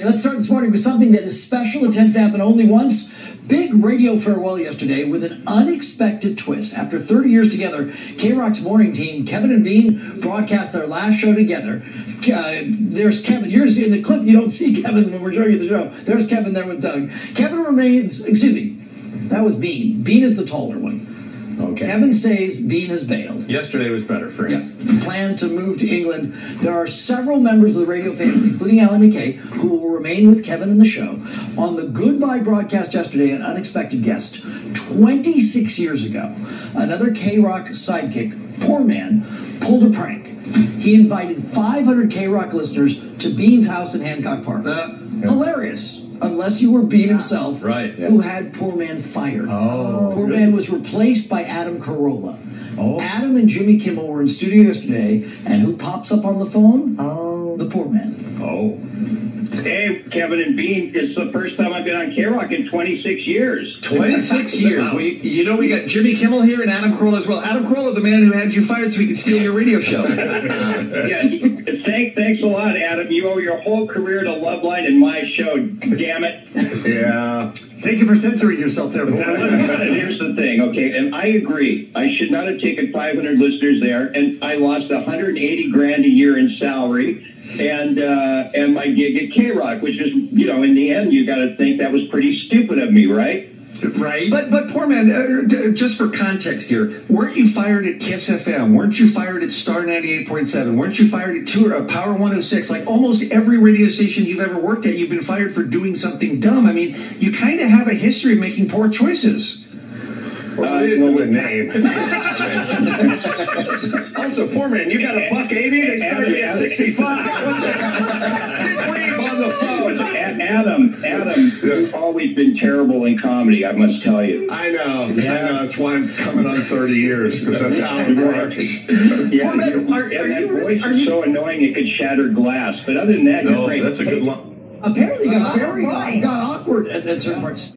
Let's start this morning with something that is special. It tends to happen only once. Big radio farewell yesterday with an unexpected twist. After 30 years together, KROQ's morning team, Kevin and Bean, broadcast their last show together. Uh, there's Kevin. You're in the clip. You don't see Kevin when we're showing the show. There's Kevin there with Doug. Kevin remains. Excuse me. That was Bean. Bean is the taller one. Okay. Kevin stays. Bean is bailed. Yesterday was better for him. Yes, plan to move to England. There are several members of the radio family, including Allie Mac Kay, who will remain with Kevin in the show. On the goodbye broadcast yesterday, an unexpected guest. 26 years ago, another KROQ sidekick, Poorman, pulled a prank. He invited 500 KROQ listeners to Bean's house in Hancock Park. Uh, Hilarious. Unless you were Bean himself, Right, yeah. who had Poorman fired. Oh, Poor really? Man was replaced by Adam Carolla. Oh. Adam and Jimmy Kimmel were in studio yesterday, and who pops up on the phone? Oh. The Poorman. Oh. Hey, Kevin and Bean, it's the first time I've been on KROQ in 26 years. 26 years. We, you know, we got Jimmy Kimmel here and Adam Carolla as well. Adam Carolla, the man who had you fired so he could steal your radio show. Yeah, you- thank, thanks a lot, Adam. You owe your whole career to Love Loveline and my show. Damn it. yeah. Thank you for censoring yourself there, Now, listen, here's the thing, okay? And I agree. I should not have taken 500 listeners there, and I lost 180 grand a year in salary, and uh, and my gig at KROQ, which is, you know, in the end, you got to think that was pretty stupid of me, right? Right. But but Poorman, uh, d- just for context here, weren't you fired at Kiss FM? Weren't you fired at Star 98.7? Weren't you fired at Tour, uh, Power 106? Like almost every radio station you've ever worked at, you've been fired for doing something dumb. I mean, you kind of have a history of making poor choices. Uh, it is well, in the name. also, Poorman, you got a buck eighty. They started me at sixty-five. Adam, Adam, you've always been terrible in comedy, I must tell you. I know. I know. That's why I'm coming on thirty years because that's how it works. Yeah, Poorman, your- are- yeah, are that you really- voice are is so annoying it could shatter glass. But other than that, you're No, great. that's a good one. Apparently, got Oh, very uh, got awkward at, at certain parts.